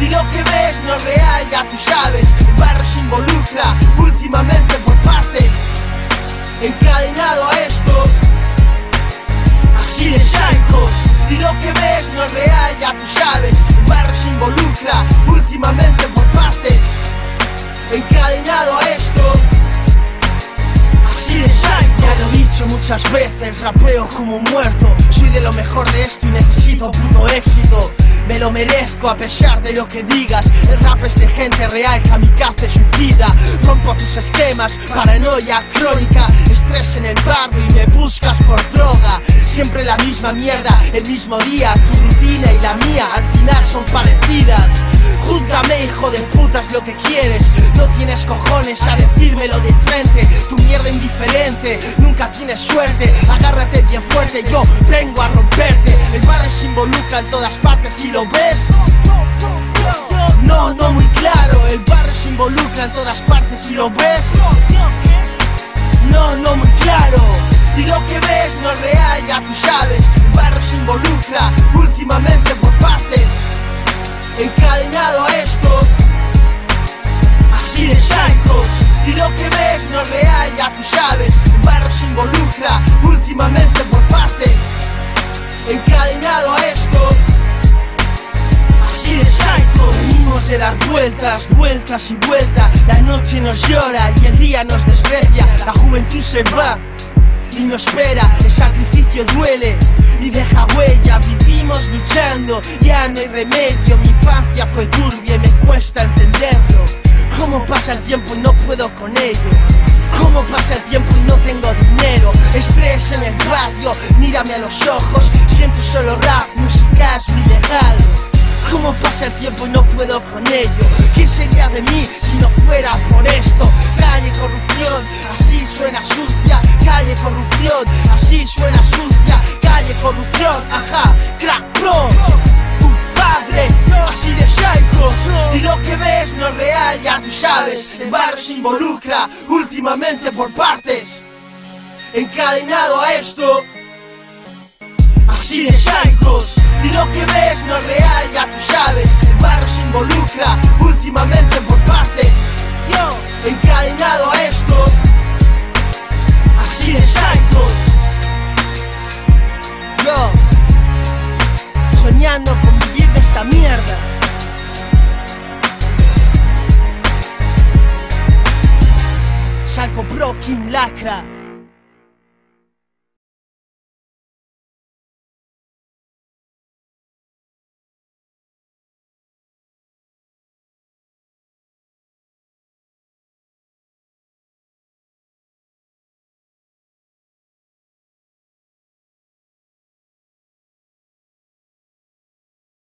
Y lo que ves no es real, ya tú sabes. El barrio se involucra últimamente por partes. Encadenado a esto. Así de shankos Y lo que ves no es real, ya tú sabes. El barrio se involucra últimamente por partes muchas veces, rapeo como un muerto. Soy de lo mejor de esto y necesito puto éxito. Me lo merezco a pesar de lo que digas. El rap es de gente real, kamikaze, suicida. Rompo tus esquemas, paranoia crónica. Estrés en el barrio y me buscas por droga. Siempre la misma mierda, el mismo día. Tu rutina y la mía al final son parecidas Júzgame hijo de putas lo que quieres. No tienes cojones a decírmelo de frente. Tu mierda indiferente, nunca tienes suerte. Agárrate bien fuerte, yo vengo a romperte. El barrio se involucra en todas partes y lo ves No, no muy claro. El barrio se involucra en todas partes y lo ves No, no muy claro. Y lo que ves no es real, ya tú sabes. El barrio se involucra últimamente por partes Encadenado a esto. Así de shankos Y lo que ves no es real, ya tú sabes. El barrio se involucra últimamente por partes. Encadenado a esto. Así de shankos Venimos de dar vueltas, vueltas y vueltas. La noche nos llora y el día nos desprecia. La juventud se va y no espera, el sacrificio duele y deja huella, vivimos luchando, ya no hay remedio, fue turbia y me cuesta entenderlo. ¿Cómo pasa el tiempo y no puedo con ello? ¿Cómo pasa el tiempo y no tengo dinero? Estrés en el barrio, mírame a los ojos, siento solo rap, música es mi legado. ¿Cómo pasa el tiempo y no puedo con ello? ¿Qué sería de mí si no fuera por esto? Calle corrupción, así suena sucia Calle corrupción, así suena sucia Calle corrupción, ajá, involucra últimamente por partes Encadenado a esto Así de shaikos Y lo que ves no es real, ya tú sabes El barrio se involucra últimamente por partes Yo, encadenado occhi un lacra.